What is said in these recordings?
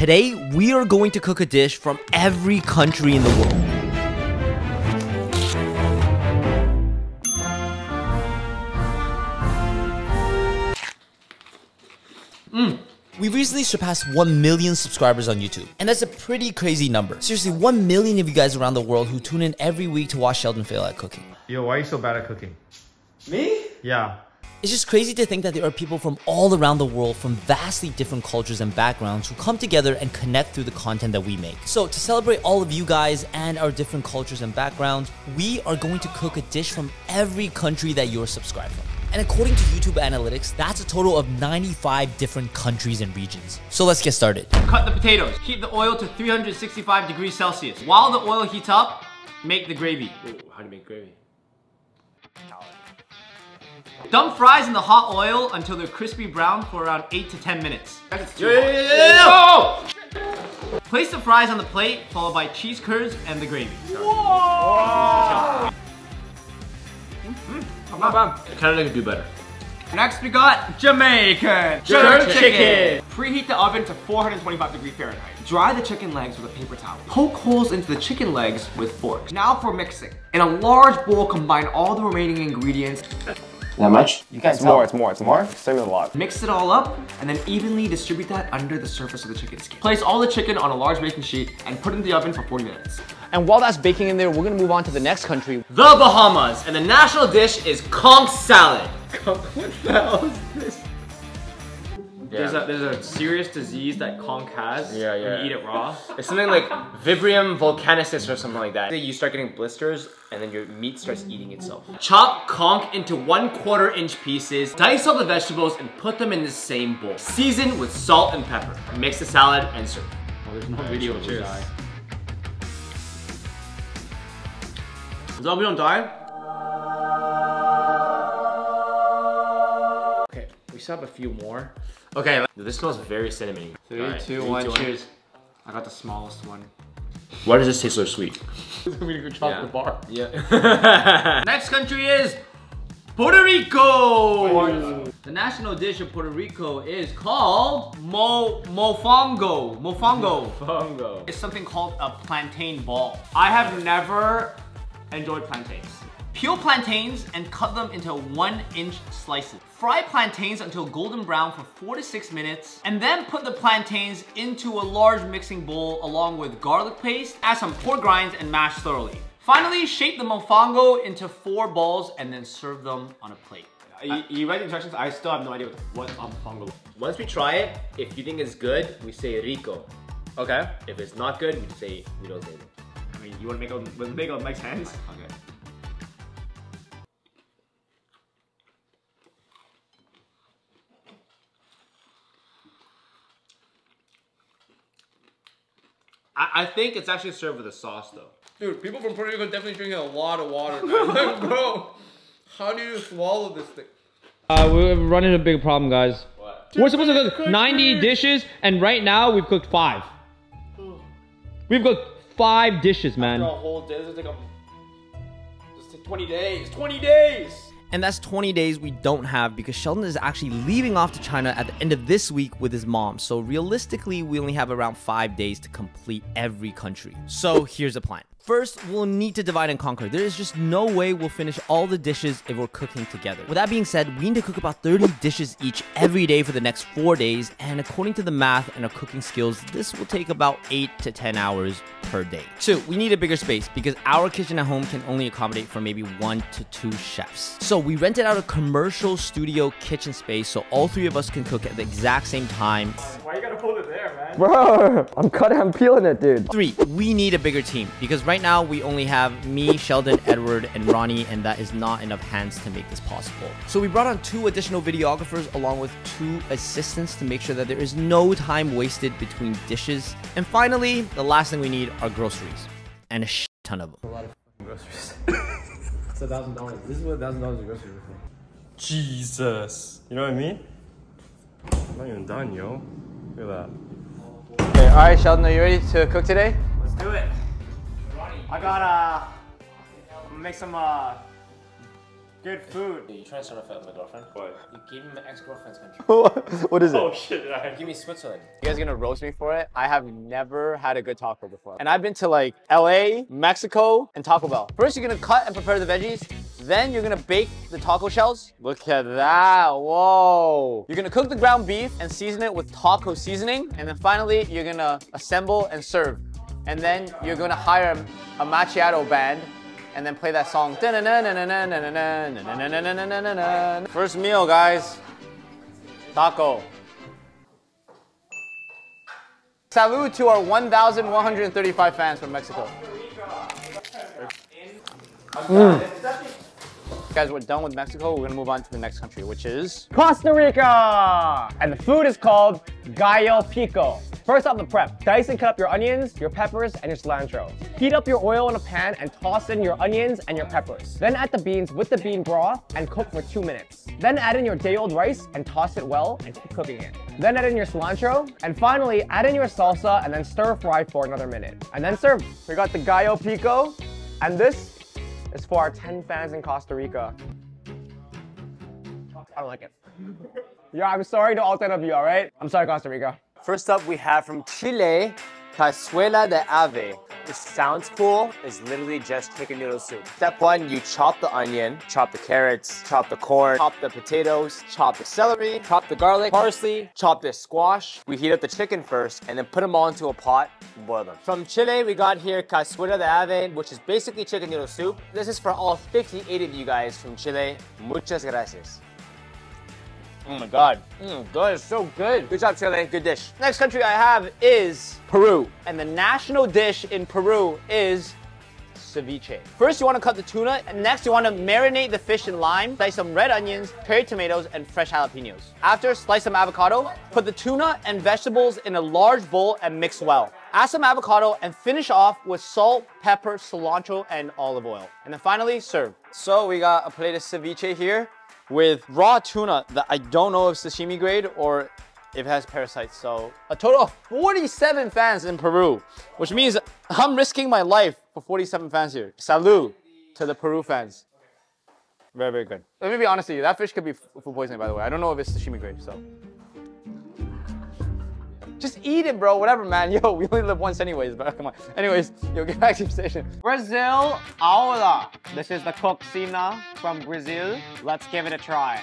Today, we are going to cook a dish from every country in the world. Mm. We've recently surpassed 1 million subscribers on YouTube, and that's a pretty crazy number. Seriously, 1 million of you guys around the world who tune in every week to watch Sheldon fail at cooking. Yo, why are you so bad at cooking? Me? Yeah. It's just crazy to think that there are people from all around the world from vastly different cultures and backgrounds who come together and connect through the content that we make. So, to celebrate all of you guys and our different cultures and backgrounds, we are going to cook a dish from every country that you're subscribed from. And according to YouTube analytics, that's a total of 95 different countries and regions. So let's get started. Cut the potatoes. Keep the oil to 365 degrees Celsius. While the oil heats up, make the gravy. Ooh, how do you make gravy? Dump fries in the hot oil until they're crispy brown for around 8 to 10 minutes. Yo, yo, yo, yo, yo! Place the fries on the plate, followed by cheese curds and the gravy. Mm-hmm. Not bad. Canada could do better. Next we got Jamaican Jerk jerk chicken. chicken. Preheat the oven to 425 degree Fahrenheit. Dry the chicken legs with a paper towel. Poke holes into the chicken legs with forks. Now for mixing. In a large bowl, combine all the remaining ingredients. That much? You can't It's more, it's more, it's more. Same with a lot. Mix it all up, and then evenly distribute that under the surface of the chicken skin. Place all the chicken on a large baking sheet and put it in the oven for 40 minutes. And while that's baking in there, we're gonna move on to the next country. The Bahamas, and the national dish is conch salad. what the hell is? There's, a, there's a serious disease that conch has Yeah, when yeah. you eat it raw. It's something like Vibrium vulcanicis or something like that. You start getting blisters and then your meat starts eating itself. Chop conch into one quarter inch pieces, dice all the vegetables and put them in the same bowl. Season with salt and pepper. Mix the salad and serve. Oh, there's no video of this guy. As long as we don't die. We still have a few more. Okay, this smells very cinnamony. Three, Alright, two, three, one, two, cheers. I got the smallest one. Why does this taste so sweet? Yeah. bar. Yeah. Next country is Puerto Rico. The national dish of Puerto Rico is called mo mofongo. Mofongo. Bongo. It's something called a plantain ball. I have never enjoyed plantains. Peel plantains and cut them into one inch slices. Fry plantains until golden brown for four to six minutes, and then put the plantains into a large mixing bowl along with garlic paste, add some pork rinds and mash thoroughly. Finally, shape the mofongo into four balls and then serve them on a plate. You, you read the instructions? I still have no idea what, what um, fungal. Once we try it, if you think it's good, we say rico. Okay. If it's not good, we say we don't say it. I mean, you want to make a make a Mike's hands? Okay. I, I think it's actually served with a sauce though. Dude, people from Puerto Rico definitely drinking a lot of water, man. like, bro, how do you swallow this thing? Uh, we're running a big problem, guys. What? We're supposed to cook 90 dishes, and right now we've cooked five. We've cooked five dishes, man. A whole day. This is like a. Just take 20 days. 20 days! And that's 20 days we don't have because Sheldon is actually leaving off to China at the end of this week with his mom. So realistically, we only have around five days to complete every country. So here's the plan. First, we'll need to divide and conquer. There is just no way we'll finish all the dishes if we're cooking together. With that being said, we need to cook about 30 dishes each every day for the next four days. And according to the math and our cooking skills, this will take about eight to 10 hours per day. Two, we need a bigger space because our kitchen at home can only accommodate for maybe one to two chefs. So we rented out a commercial studio kitchen space so all three of us can cook at the exact same time. Why you gotta man? Bro, I'm cutting, I'm peeling it, dude. Three, we need a bigger team because right now we only have me, Sheldon, Edward, and Ronnie, and that is not enough hands to make this possible. So we brought on two additional videographers along with two assistants to make sure that there is no time wasted between dishes. And finally, the last thing we need are groceries, and a shit ton of them. A lot of groceries. It's a thousand dollars. This is what a thousand dollars of groceries are for. Jesus. You know what I mean? I'm not even done, yo. Look at that. Okay, all right, Sheldon, are you ready to cook today? Let's do it. I got uh, gonna make some uh, Good food. You trying to start a fight with my girlfriend? What? You gave me my ex-girlfriend's country. what is it? Oh shit, I Give me Switzerland. You guys are gonna roast me for it? I have never had a good taco before. And I've been to like LA, Mexico, and Taco Bell. First, you're gonna cut and prepare the veggies. Then you're gonna bake the taco shells. Look at that, whoa. You're gonna cook the ground beef and season it with taco seasoning. And then finally, you're gonna assemble and serve. And then you're gonna hire a macchiato band and then play that song. First meal, guys. Taco. Salud to our 1,135 fans from Mexico. Guys, we're done with Mexico. We're gonna move on to the next country, which is Costa Rica. And the food is called gallo pinto. First off, the prep. Dice and cut up your onions, your peppers, and your cilantro. Heat up your oil in a pan and toss in your onions and your peppers. Then add the beans with the bean broth and cook for two minutes. Then add in your day-old rice and toss it well and keep cooking it. Then add in your cilantro. And finally, add in your salsa and then stir fry for another minute. And then serve. We got the gallo pinto. And this is for our 10 fans in Costa Rica. I don't like it. yeah, I'm sorry to all 10 of you, all right? I'm sorry, Costa Rica. First up, we have from Chile, Cazuela de Ave. It sounds cool. It's literally just chicken noodle soup. Step one, you chop the onion, chop the carrots, chop the corn, chop the potatoes, chop the celery, chop the garlic, parsley, chop the squash. We heat up the chicken first and then put them all into a pot and boil them. From Chile, we got here cazuela de ave, which is basically chicken noodle soup. This is for all 58 of you guys from Chile. Muchas gracias. Oh my god. Mm, good, it's so good. Good job, Chile. Good dish. Next country I have is Peru. And the national dish in Peru is ceviche. First, you want to cut the tuna, and next you want to marinate the fish in lime, slice some red onions, cherry tomatoes, and fresh jalapenos. After, slice some avocado, put the tuna and vegetables in a large bowl and mix well. Add some avocado and finish off with salt, pepper, cilantro, and olive oil. And then finally, serve. So we got a plate of ceviche here with raw tuna that I don't know if sashimi grade or if it has parasites. So a total of 47 fans in Peru, which means I'm risking my life for 47 fans here. Salud to the Peru fans. Very, very good. Let me be honest with you, that fish could be food poisoning, by the way. I don't know if it's sashimi grade, so. Just eat it, bro. Whatever, man. Yo, we only live once anyways, but come on. Anyways, yo, get back to your station. Brazil, aula. This is the cocina from Brazil. Let's give it a try.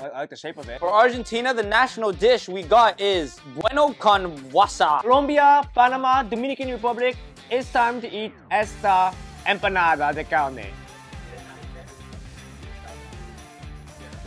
I I like the shape of it. For Argentina, the national dish we got is bueno con wasa. Colombia, Panama, Dominican Republic, it's time to eat esta empanada de carne.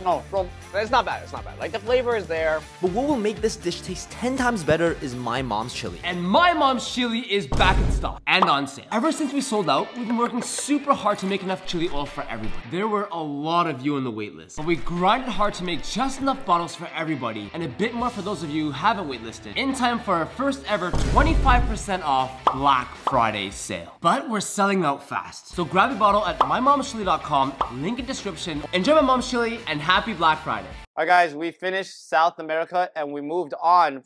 No, bro, it's not bad. It's not bad. Like the flavor is there. But what will make this dish taste 10 times better is my mom's chili. And my mom's chili is back in stock and on sale. Ever since we sold out, we've been working super hard to make enough chili oil for everybody. There were a lot of you on the wait list, but we grinded hard to make just enough bottles for everybody and a bit more for those of you who haven't waitlisted in time for our first ever 25% off Black Friday sale. But we're selling out fast. So grab a bottle at mymomschili.com, link in description. Enjoy my mom's chili and happy Black Friday. All right, guys, we finished South America and we moved on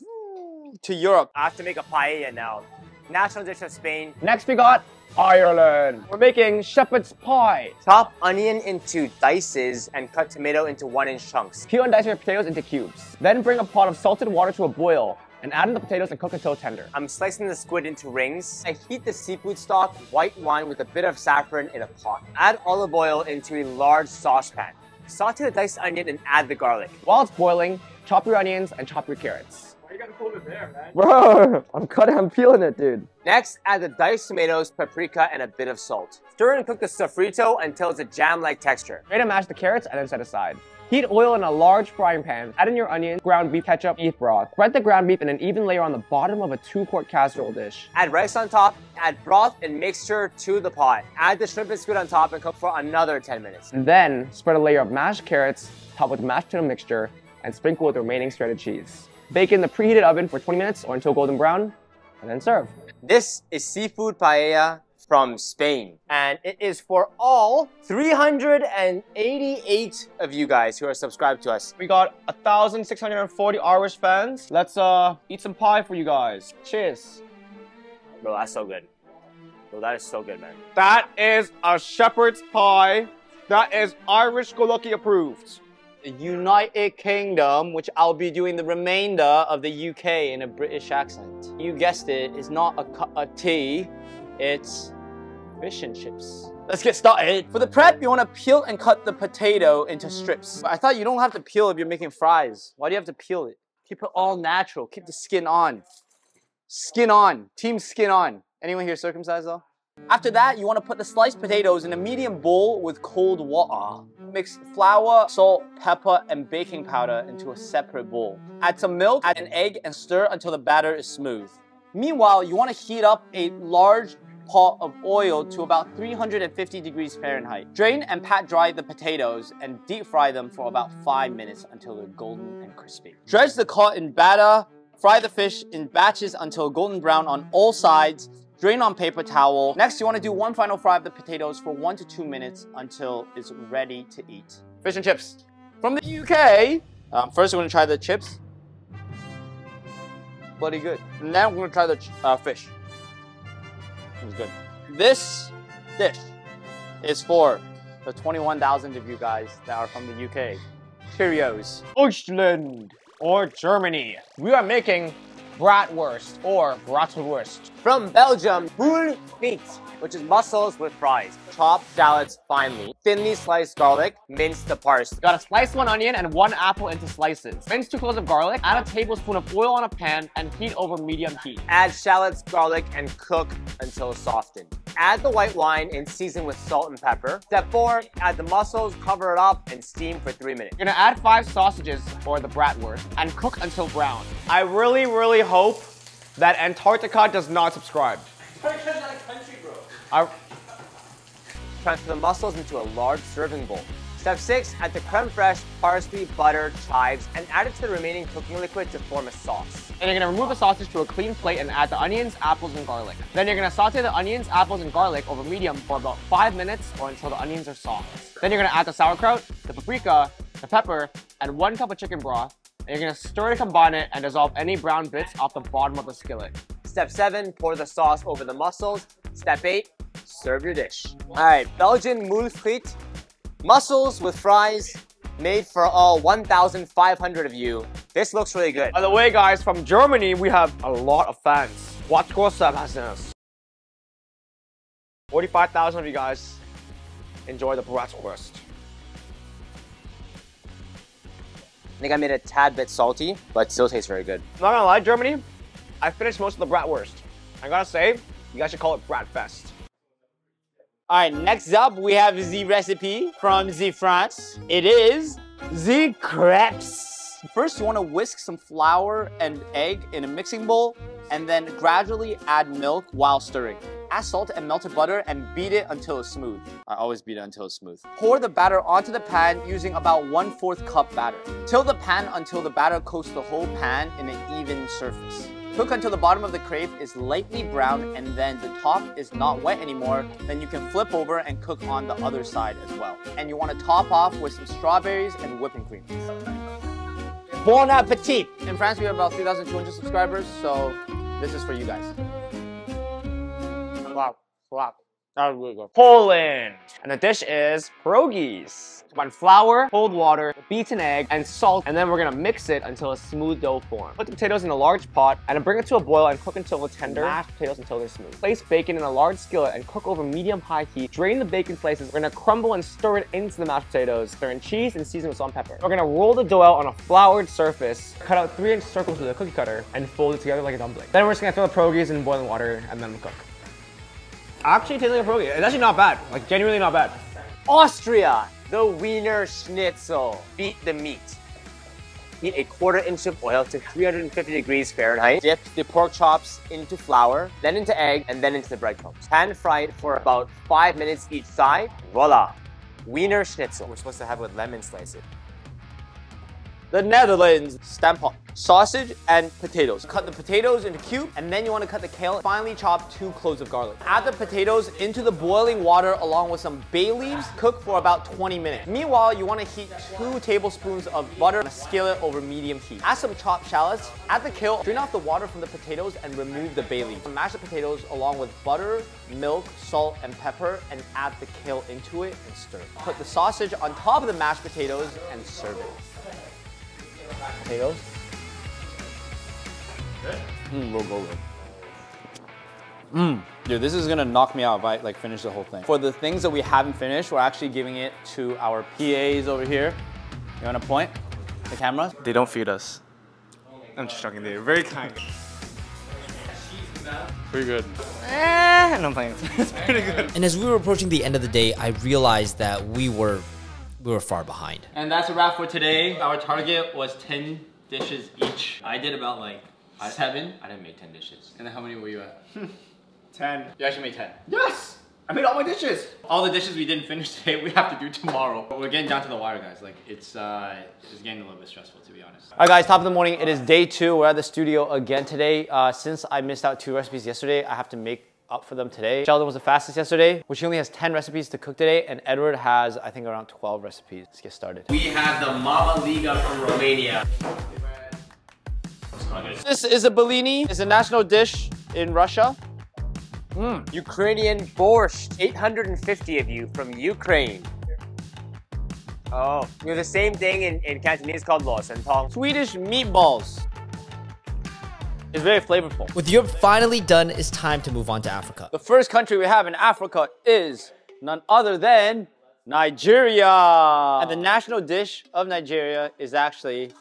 to Europe. I have to make a paella now. National dish of Spain. Next, we got Ireland. We're making shepherd's pie. Chop onion into dices and cut tomato into one inch chunks. Peel and dice your potatoes into cubes. Then bring a pot of salted water to a boil and add in the potatoes and cook until tender. I'm slicing the squid into rings. I heat the seafood stock, white wine with a bit of saffron in a pot. Add olive oil into a large saucepan. Saute the diced onion and add the garlic. While it's boiling, chop your onions and chop your carrots. Why you gotta hold it there, man? Bro, I'm cutting, I'm peeling it, dude. Next, add the diced tomatoes, paprika, and a bit of salt. Stir and cook the sofrito until it's a jam-like texture. Ready to mash the carrots and then set aside. Heat oil in a large frying pan. Add in your onions, ground beef, ketchup, beef broth. Spread the ground beef in an even layer on the bottom of a two-quart casserole dish. Add rice on top, add broth and mixture to the pot. Add the shrimp and squid on top and cook for another 10 minutes. Then spread a layer of mashed carrots, top with mashed potato mixture, and sprinkle with the remaining shredded cheese. Bake in the preheated oven for 20 minutes or until golden brown, and then serve. This is seafood paella from Spain. And it is for all 388 of you guys who are subscribed to us. We got 1,640 Irish fans. Let's uh eat some pie for you guys. Cheers. Bro, that's so good. Bro, that is so good, man. That is a shepherd's pie. That is Irish Go Lucky approved. United Kingdom, which I'll be doing the remainder of the UK in a British accent. You guessed it, it's not a cup of tea, it's chips. Let's get started. For the prep, you want to peel and cut the potato into strips. I thought you don't have to peel if you're making fries. Why do you have to peel it? Keep it all natural. Keep the skin on. Skin on. Team skin on. Anyone here circumcised though? After that, you want to put the sliced potatoes in a medium bowl with cold water. Mix flour, salt, pepper, and baking powder into a separate bowl. Add some milk, add an egg, and stir until the batter is smooth. Meanwhile, you want to heat up a large pot of oil to about 350 degrees Fahrenheit. Drain and pat dry the potatoes and deep fry them for about 5 minutes until they're golden and crispy. Dredge the cod in batter, fry the fish in batches until golden brown on all sides, drain on paper towel. Next, you want to do one final fry of the potatoes for 1 to 2 minutes until it's ready to eat. Fish and chips. From the UK, um, first we're going to try the chips. Bloody good. And then we're going to try the uh, fish. Was good. This dish is for the 21,000 of you guys that are from the UK. Cheerios. Deutschland or Germany. We are making bratwurst or bratwurst. From Belgium, boule meat, which is mussels with fries. Chop shallots finely. Thinly sliced garlic, mince the parsley. Gotta slice one onion and one apple into slices. Mince two cloves of garlic, add a tablespoon of oil on a pan, and heat over medium heat. Add shallots, garlic, and cook until softened. Add the white wine and season with salt and pepper. Step 4, add the mussels, cover it up, and steam for 3 minutes. You're gonna add five sausages, or the bratwurst, and cook until brown. I really, really hope that Antarctica does not subscribe. Antarctica's not a country, bro. I, Transfer the mussels into a large serving bowl. Step 6, add the creme fraiche, parsley, butter, chives, and add it to the remaining cooking liquid to form a sauce. and you're gonna remove the sausage to a clean plate and add the onions, apples, and garlic. Then you're gonna saute the onions, apples, and garlic over medium for about five minutes or until the onions are soft. Then you're gonna add the sauerkraut, the paprika, the pepper, and one cup of chicken broth. You're gonna stir to combine it and dissolve any brown bits off the bottom of the skillet. Step 7, pour the sauce over the mussels. Step 8, serve your dish. Alright, Belgian moule frite. Mussels with fries, made for all 1,500 of you. This looks really good. By the way, guys, from Germany, we have a lot of fans. What große business? 45,000 of you guys enjoy the bratwurst. Think I made it a tad bit salty, but still tastes very good. Not gonna lie, Germany, I finished most of the bratwurst. I gotta say, you guys should call it Bratfest. All right, next up we have the recipe from the France. It is the crepes. First, you want to whisk some flour and egg in a mixing bowl, and then gradually add milk while stirring. Add salt and melted butter and beat it until it's smooth. I always beat it until it's smooth. Pour the batter onto the pan using about 1 4th cup batter. Tilt the pan until the batter coats the whole pan in an even surface. Cook until the bottom of the crepe is lightly brown and then the top is not wet anymore. Then you can flip over and cook on the other side as well. And you want to top off with some strawberries and whipping cream. Bon appetit. In France, we have about 3,200 subscribers, so this is for you guys. Wow, wow. That was really good. Poland. And the dish is pierogies. Combine flour, cold water, beaten egg, and salt, and then we're gonna mix it until a smooth dough forms. Put the potatoes in a large pot and bring it to a boil and cook until they're tender. Mash potatoes until they're smooth. Place bacon in a large skillet and cook over medium-high heat. Drain the bacon slices. We're gonna crumble and stir it into the mashed potatoes. Stir in cheese and season with salt and pepper. We're gonna roll the dough out on a floured surface, cut out three-inch circles with a cookie cutter, and fold it together like a dumpling. Then we're just gonna throw the pierogies in boiling water and then cook. Actually, tastes like a pierogi. It's actually not bad. Like genuinely not bad. Austria, the Wiener Schnitzel. Beat the meat. Heat a quarter inch of oil to 350 degrees Fahrenheit. Dip the pork chops into flour, then into egg, and then into the breadcrumbs. Pan fry it for about five minutes each side. Voila! Wiener Schnitzel. We're supposed to have it with lemon slice it. The Netherlands. Stamppot. Sausage and potatoes. Cut the potatoes into cubes, and then you want to cut the kale. Finely chop two cloves of garlic. Add the potatoes into the boiling water along with some bay leaves. Cook for about 20 minutes. Meanwhile, you want to heat two tablespoons of butter on a skillet over medium heat. Add some chopped shallots. Add the kale. Drain off the water from the potatoes and remove the bay leaves. Mash the potatoes along with butter, milk, salt, and pepper, and add the kale into it and stir. Put the sausage on top of the mashed potatoes and serve it. Potatoes. Mmm, real good. Mmm. Dude, this is gonna knock me out if I like finish the whole thing. For the things that we haven't finished, we're actually giving it to our PAs over here. You wanna point the cameras? They don't feed us. I'm just joking. They're very kind. Pretty good. Eh, no thanks. it's pretty good. And as we were approaching the end of the day, I realized that we were we were far behind. And that's a wrap for today. Our target was 10 dishes each. I did about like seven. I didn't make 10 dishes. And then how many were you at? 10. You actually made 10. Yes! I made all my dishes. All the dishes we didn't finish today, we have to do tomorrow. But we're getting down to the wire, guys. Like, it's, uh, it's getting a little bit stressful, to be honest. All right, guys, top of the morning. It is day two. We're at the studio again today. Uh, since I missed out two recipes yesterday, I have to make up for them today. Sheldon was the fastest yesterday, which he only has 10 recipes to cook today, and Edward has, I think, around 12 recipes. Let's get started. We have the Mama Liga from Romania. This is a Bellini. It's a national dish in Russia. Mm. Ukrainian borscht. 850 of you from Ukraine. Oh, you know the same thing in, in Cantonese called lo and tong. Swedish meatballs. It's very flavorful. With Europe finally done, it's time to move on to Africa. The first country we have in Africa is none other than Nigeria. And the national dish of Nigeria is actually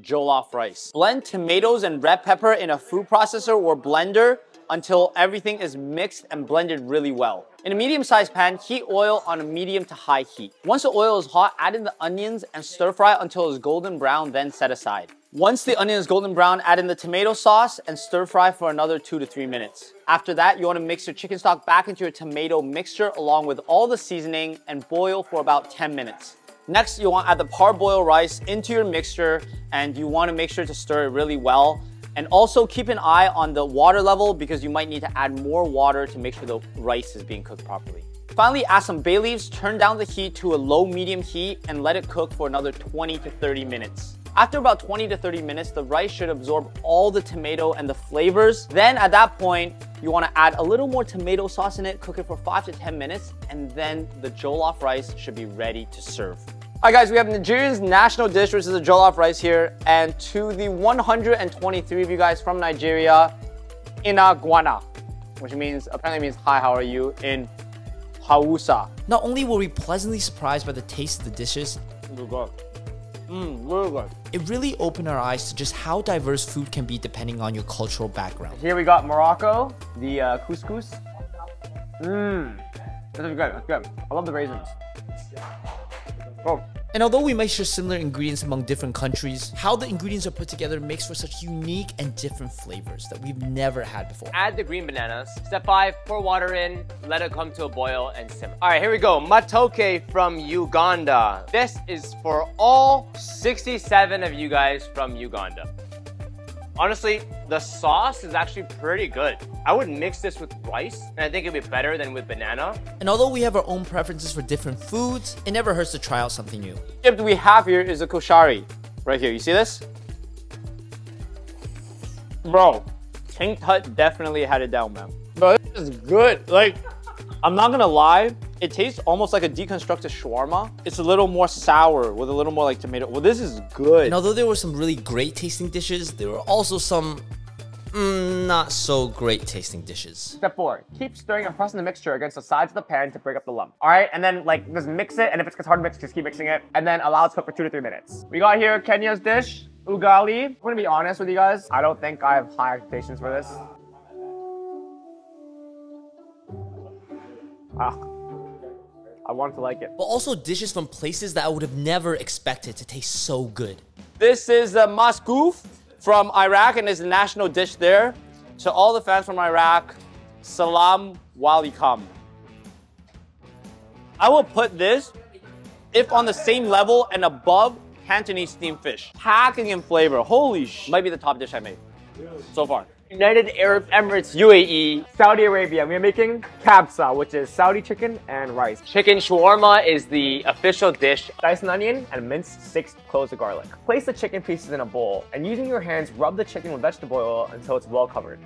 jollof rice. Blend tomatoes and red pepper in a food processor or blender until everything is mixed and blended really well. In a medium-sized pan, heat oil on a medium to high heat. Once the oil is hot, add in the onions and stir fry until it's golden brown, then set aside. Once the onion is golden brown, add in the tomato sauce and stir fry for another two to three minutes. After that, you wanna mix your chicken stock back into your tomato mixture along with all the seasoning and boil for about 10 minutes. Next, you wanna add the parboiled rice into your mixture and you wanna make sure to stir it really well. And also keep an eye on the water level because you might need to add more water to make sure the rice is being cooked properly. Finally, add some bay leaves, turn down the heat to a low medium heat and let it cook for another 20 to 30 minutes. After about 20 to 30 minutes, the rice should absorb all the tomato and the flavors. Then at that point, you wanna add a little more tomato sauce in it, cook it for five to 10 minutes, and then the jollof rice should be ready to serve. All right, guys, we have Nigerian's national dish, which is the jollof rice here. And to the 123 of you guys from Nigeria, Inagwana, which means, apparently means, hi, how are you, in Hausa. Not only were we pleasantly surprised by the taste of the dishes, Mmm, really good. it really opened our eyes to just how diverse food can be depending on your cultural background. Here we got Morocco, the uh, couscous. Mmm, this is good, that's good. I love the raisins. Oh, And although we might share similar ingredients among different countries, how the ingredients are put together makes for such unique and different flavors that we've never had before. add the green bananas. Step five, pour water in, let it come to a boil and simmer. All right, here we go. Matoke from Uganda. This is for all 67 of you guys from Uganda. Honestly, the sauce is actually pretty good. I would mix this with rice, and I think it'd be better than with banana. And although we have our own preferences for different foods, it never hurts to try out something new. The What we have here is a koshari, right here. You see this? Bro, King Tut definitely had it down, man. Bro, this is good. Like, I'm not gonna lie, it tastes almost like a deconstructed shawarma. It's a little more sour with a little more like tomato. Well, this is good. And although there were some really great tasting dishes, there were also some mm, not so great tasting dishes. Step four, keep stirring and pressing the mixture against the sides of the pan to break up the lump. All right, and then like just mix it, and if it gets hard to mix, just keep mixing it, and then allow it to cook for two to three minutes. We got here Kenya's dish, ugali. I'm gonna be honest with you guys, I don't think I have high expectations for this. Ah, I wanted to like it. But also dishes from places that I would have never expected to taste so good. This is uh, the maskouf from Iraq and is the national dish there. To all the fans from Iraq, salam walaikum. I will put this, if on the same level and above, Cantonese steamed fish. Packing in flavor. Holy sh! Might be the top dish I made so far. United Arab Emirates, UAE. Saudi Arabia, we're making kabsa, which is Saudi chicken and rice. Chicken shawarma is the official dish. Diced an onion and minced six cloves of garlic. Place the chicken pieces in a bowl and using your hands, rub the chicken with vegetable oil until it's well covered.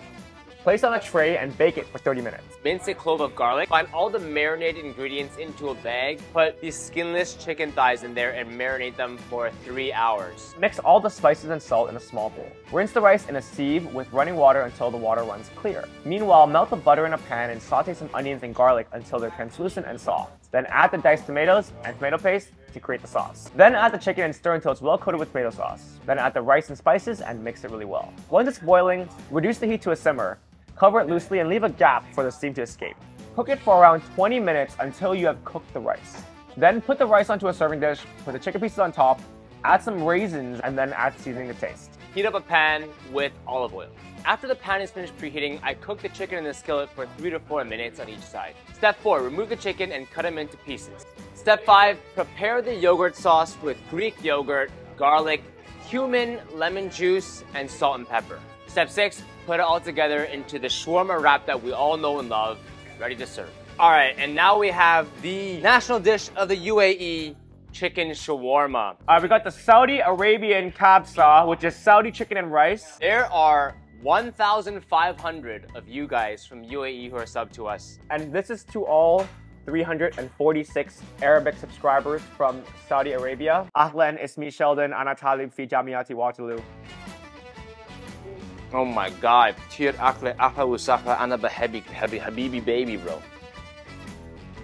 Place on a tray and bake it for 30 minutes. Mince a clove of garlic. Find all the marinated ingredients into a bag. Put these skinless chicken thighs in there and marinate them for three hours. Mix all the spices and salt in a small bowl. Rinse the rice in a sieve with running water until the water runs clear. Meanwhile, melt the butter in a pan and saute some onions and garlic until they're translucent and soft. Then add the diced tomatoes and tomato paste to create the sauce. Then add the chicken and stir until it's well coated with tomato sauce. Then add the rice and spices and mix it really well. Once it's boiling, reduce the heat to a simmer. Cover it loosely and leave a gap for the steam to escape. Cook it for around 20 minutes until you have cooked the rice. Then put the rice onto a serving dish, put the chicken pieces on top, add some raisins, and then add seasoning to taste. Heat up a pan with olive oil. After the pan is finished preheating, I cook the chicken in the skillet for 3 to 4 minutes on each side. Step 4. Remove the chicken and cut them into pieces. Step 5. Prepare the yogurt sauce with Greek yogurt, garlic, cumin, lemon juice, and salt and pepper. Step 6. Put it all together into the shawarma wrap that we all know and love, ready to serve. All right, and now we have the national dish of the UAE, chicken shawarma. All right, we got the Saudi Arabian kabsa, which is Saudi chicken and rice. There are 1,500 of you guys from UAE who are sub to us. And this is to all 346 Arabic subscribers from Saudi Arabia. Ahlan, Ismi Sheldon, Ana Talib, fi Jamiati Waterloo. Oh my god. كتير أكلة أحلى وسهلة أنا بحبك حبي حبيبي baby bro.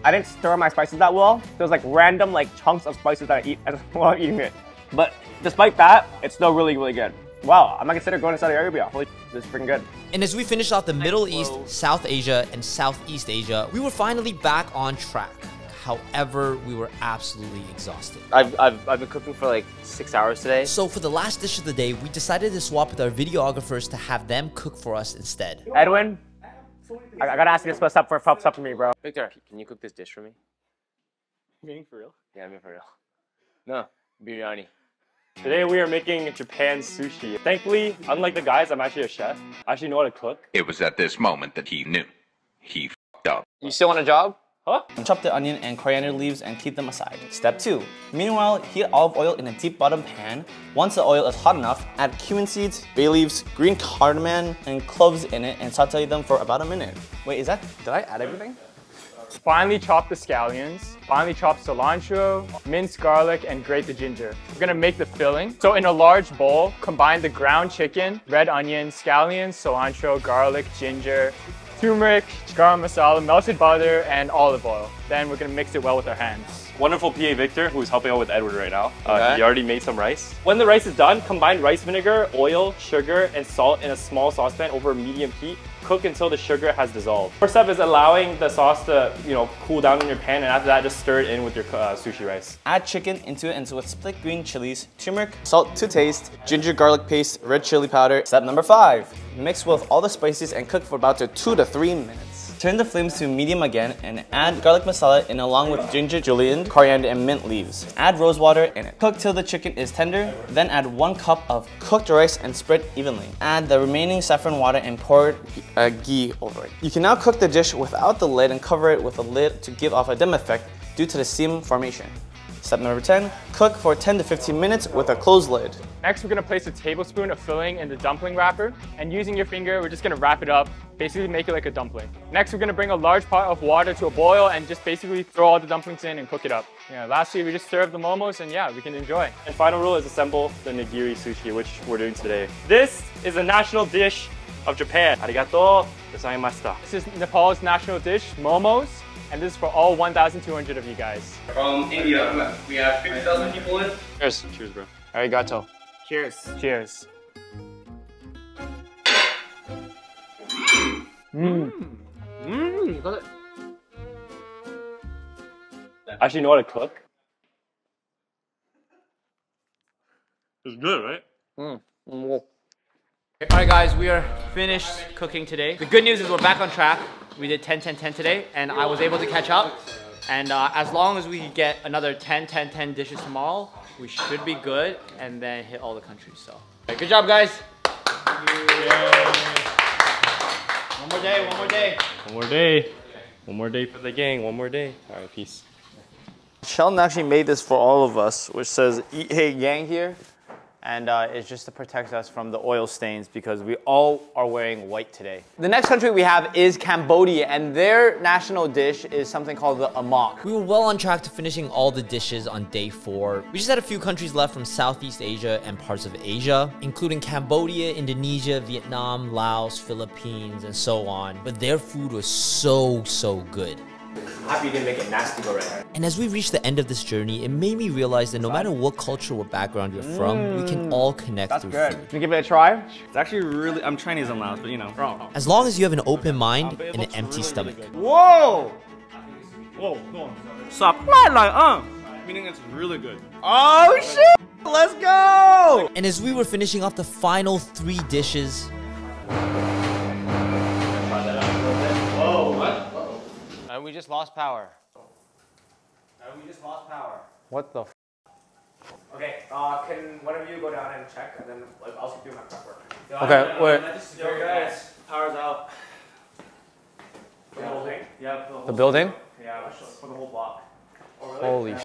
I didn't stir my spices that well. There's like random like chunks of spices that I eat as while I'm eating it. But despite that, it's still really, really good. Wow, I might consider going to Saudi Arabia. Holy, this is freaking good. And as we finished off the Middle East, South Asia, and Southeast Asia, we were finally back on track. However, we were absolutely exhausted. I've, I've, I've been cooking for like six hours today. So for the last dish of the day, we decided to swap with our videographers to have them cook for us instead. Edwin, I, I gotta ask you to split up for pop up for me, bro. Victor, can you cook this dish for me? Meaning for real? Yeah, I mean for real. No, biryani. Today we are making Japan sushi. Thankfully, unlike the guys, I'm actually a chef. I actually know how to cook. It was at this moment that he knew. He f***ed up. You still want a job? Huh? Chop the onion and coriander leaves and keep them aside. Step 2. Meanwhile, heat olive oil in a deep bottom pan. Once the oil is hot enough, add cumin seeds, bay leaves, green cardamom, and cloves in it and saute them for about a minute. Wait, is that, did I add everything? Finely chop the scallions, finely chop cilantro, minced garlic, and grate the ginger. We're gonna make the filling. So in a large bowl, combine the ground chicken, red onion, scallions, cilantro, garlic, ginger, turmeric, garam masala, melted butter, and olive oil. Then we're gonna mix it well with our hands. Wonderful PA Victor, who's helping out with Edward right now. Uh, Okay. He already made some rice. When the rice is done, combine rice vinegar, oil, sugar, and salt in a small saucepan over medium heat. Cook until the sugar has dissolved. First step is allowing the sauce to, you know, cool down in your pan, and after that, just stir it in with your uh, sushi rice. Add chicken into it and with split green chilies, turmeric, salt to taste, ginger garlic paste, red chili powder. Step number 5. Mix with all the spices and cook for about 2 to 3 minutes. Turn the flames to medium again and add garam masala in along with ginger julienne, coriander, and mint leaves. Add rose water in it. Cook till the chicken is tender, then add 1 cup of cooked rice and spread evenly. Add the remaining saffron water and pour uh, ghee over it. You can now cook the dish without the lid and cover it with a lid to give off a dim effect due to the steam formation. Step number 10, cook for 10 to 15 minutes with a closed lid. Next, we're gonna place a tablespoon of filling in the dumpling wrapper, and using your finger, we're just gonna wrap it up, basically make it like a dumpling. Next, we're gonna bring a large pot of water to a boil and just basically throw all the dumplings in and cook it up. Yeah, lastly, we just serve the momos, and yeah, we can enjoy. And final rule is assemble the nigiri sushi, which we're doing today. This is a national dish of Japan. Arigato gozaimashita. This is Nepal's national dish, momos, and this is for all 1,200 of you guys. From India, we have 50,000 people in. Cheers. Cheers, bro. Arigato. Cheers. Cheers. Mmm. Mmm. Actually know how to cook. It's good, right? Mm. Alright guys, we are finished cooking today. The good news is we're back on track. We did 10 10 10 today and I was able to catch up. And uh, as long as we get another 10, 10, 10 dishes tomorrow, we should be good and then hit all the countries. So, okay, good job, guys. One more day, one more day. One more day. One more day for the gang. One more day. All right, peace. Sheldon actually made this for all of us, which says "Yeet Hay Gang" here, and uh, it's just to protect us from the oil stains because we all are wearing white today. The next country we have is Cambodia, and their national dish is something called the amok. We were well on track to finishing all the dishes on day four. We just had a few countries left from Southeast Asia and parts of Asia, including Cambodia, Indonesia, Vietnam, Laos, Philippines, and so on. But their food was so, so good. I'm happy you didn't make it nasty go right. And as we reached the end of this journey, it made me realize that no matter what culture or background you're from, we can all connect through food. Can you give it a try? It's actually really, I'm Chinese and Laos, but you know. As long as you have an open mind and an empty stomach. Whoa! Whoa, whoa. Stop. Like, uh. Meaning it's really good. Oh shit! Let's go! And as we were finishing off the final three dishes, we just lost power. And we just lost power. What the? F Okay, uh, can one of you go down and check, and then like, I'll keep doing my prep work. Okay, wait. Yo, guys, power's out. The building? Yeah, The building? Yeah, for the whole block. Holy. sh-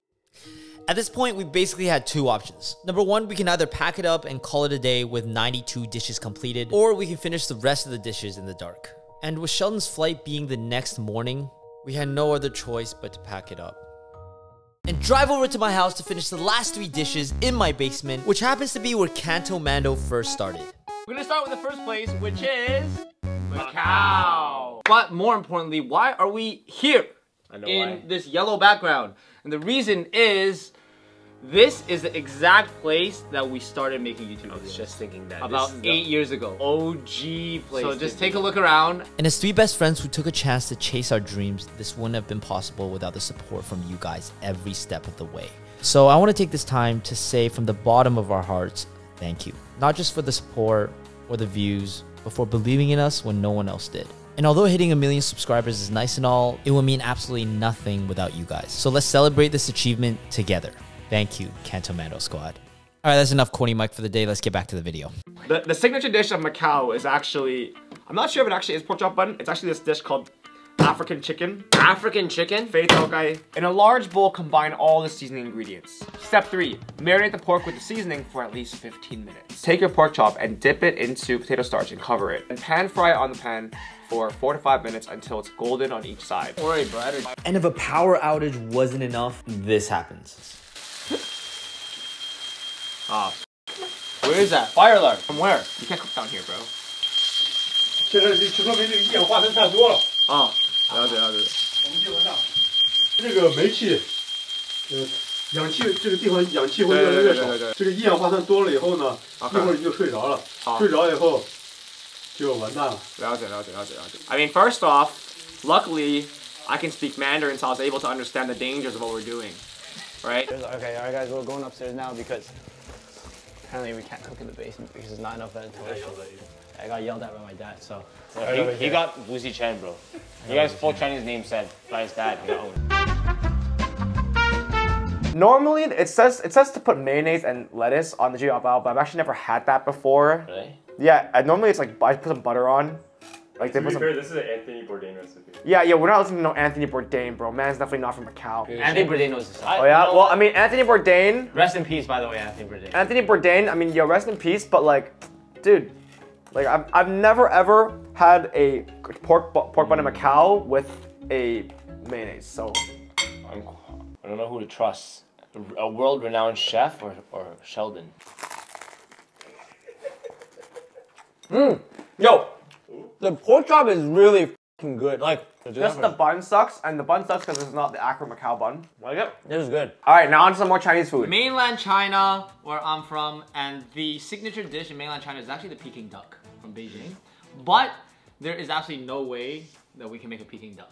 At this point, we basically had two options. Number one, we can either pack it up and call it a day with 92 dishes completed, or we can finish the rest of the dishes in the dark. And with Sheldon's flight being the next morning, we had no other choice but to pack it up. And drive over to my house to finish the last three dishes in my basement, which happens to be where Canto Mando first started. We're gonna start with the first place, which is Macau. But more importantly, why are we here know in why. this yellow background? And the reason is this is the exact place that we started making YouTube videos. I was just thinking that. About This is the eight years ago. OG place. So to just be. take a look around. And as three best friends who took a chance to chase our dreams, this wouldn't have been possible without the support from you guys every step of the way. So I want to take this time to say from the bottom of our hearts, thank you. Not just for the support or the views, but for believing in us when no one else did. And although hitting a million subscribers is nice and all, it would mean absolutely nothing without you guys. So let's celebrate this achievement together. Thank you, Canto Mando Squad. All right, that's enough corny mic for the day. Let's get back to the video. The, the signature dish of Macau is actually, I'm not sure if it actually is pork chop bun. It's actually this dish called African chicken. African chicken? Fei tao. In a large bowl, combine all the seasoning ingredients. Step three, marinate the pork with the seasoning for at least 15 minutes. Take your pork chop and dip it into potato starch and cover it. And pan fry it on the pan for four to five minutes until it's golden on each side. Alright, bro. And if a power outage wasn't enough, this happens. Ah. Where is that? Fire alarm. From where? You can't cook down here, bro. 现在这就说明这个一氧化碳太多了。啊，了解了解。我们基本上这个煤气，呃，氧气这个地方氧气会越来越少对对对对对。这个一氧化碳多了以后呢，一 OK 会儿你就睡着了好，睡着以后就完蛋了。了解了解了解了解。I mean, first off, luckily, I can speak Mandarin, so I was able to understand the dangers of what we're doing. Right? Okay, alright guys, we're going upstairs now because apparently we can't cook in the basement because there's not enough ventilation. I got yelled at by my dad, so. He, he got Lucy Chen, bro. You guys' full Chinese name said by his dad. He got. Normally, it says it says to put mayonnaise and lettuce on the jiaobao, but I've actually never had that before. Really? Yeah, I, normally it's like I put some butter on. Like To be some. fair, this is an Anthony Bourdain recipe. Yeah, yeah, we're not listening to no Anthony Bourdain, bro. Man's definitely not from Macau. Anthony Bourdain knows his stuff. Oh yeah, well I mean Anthony Bourdain. Rest in peace, by the way, Anthony Bourdain. Anthony Bourdain. I mean, yo, rest in peace. But like, dude, like I've, I've never ever had a pork bu- pork bun in Macau with a mayonnaise. So I'm, I don't know who to trust. A world-renowned chef or, or Sheldon. Mm. Yo, the pork chop is really fucking good. Like, just the bun sucks, and the bun sucks because it's not the Accra Macau bun. Like it? This is good. All right, now on to some more Chinese food. Mainland China, where I'm from, and the signature dish in mainland China is actually the Peking duck from Beijing. But there is absolutely no way that we can make a Peking duck.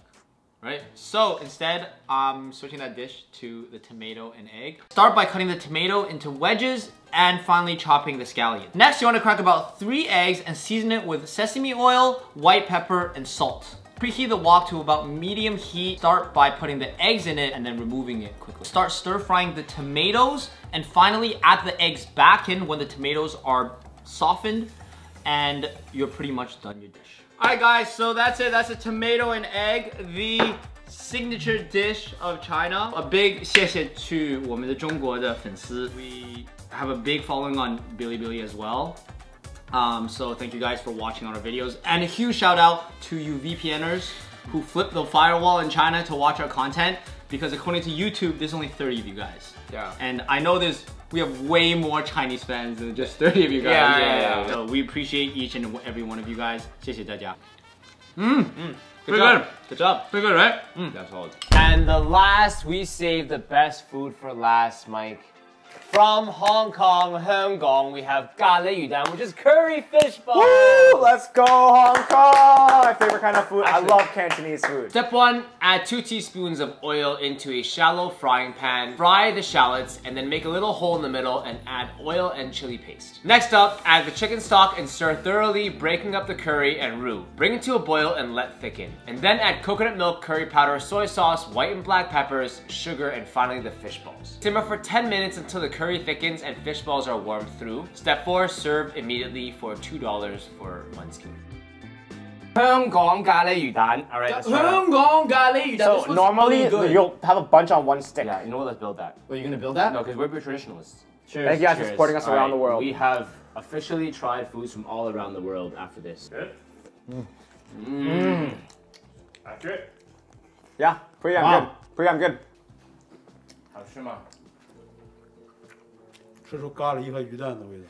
Right? So instead, I'm switching that dish to the tomato and egg. Start by cutting the tomato into wedges and finally chopping the scallion. Next, you want to crack about three eggs and season it with sesame oil, white pepper, and salt. Preheat the wok to about medium heat. Start by putting the eggs in it and then removing it quickly. Start stir frying the tomatoes and finally add the eggs back in when the tomatoes are softened and you're pretty much done your dish. All right guys, so that's it. That's a tomato and egg, the signature dish of China. A big 谢谢去我们的中国的粉丝. We have a big following on Bilibili as well. Um, so thank you guys for watching our videos. And a huge shout out to you VPNers who flipped the firewall in China to watch our content because according to YouTube, there's only 30 of you guys. Yeah. And I know there's, we have way more Chinese fans than just 30 of you guys. Yeah, yeah, yeah. So we appreciate each and every one of you guys. 谢谢大家. Mmm. Pretty job. good. Good job. Pretty good, right? That's all. And the last, we saved the best food for last, Mike. From Hong Kong, Hong Kong, we have gale yudan, which is curry fish balls. Woo! Let's go Hong Kong! My favorite kind of food. I love Cantonese food. Step one, add two teaspoons of oil into a shallow frying pan. Fry the shallots and then make a little hole in the middle and add oil and chili paste. Next up, add the chicken stock and stir thoroughly, breaking up the curry and roux. Bring it to a boil and let thicken. And then add coconut milk, curry powder, soy sauce, white and black peppers, sugar, and finally the fish balls. Simmer for 10 minutes until the curry thickens and fish balls are warmed through. Step four, serve immediately for $2 for one skewer. 香港咖喱鱼蛋. All right, let's try that. 香港咖喱鱼蛋. This So was normally really good. you'll have a bunch on one stick. Yeah, you know what? Let's build that. Are you gonna build that? No, because we're traditionalists. Cheers. Thank you guys for supporting us around the world. We have officially tried foods from all around the world after this. Good. Mm. Accurate. Yeah, pretty damn Wow. good. Pretty damn good. 好吃吗？ 吃出咖喱和鱼蛋的味道。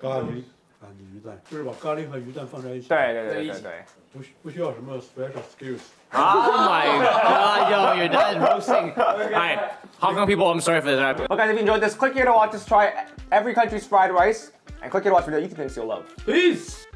咖喱啊，鱼蛋，就是把咖喱和鱼蛋放在一起。对对对对对。不需不需要什么 special skills。 Oh my god, yo, you're done roasting. Alright, Hong Kong people, I'm sorry for this. Well guys, if you enjoyed this, click here to watch us try every country's fried rice. And click here to watch video you think you'll love. Peace!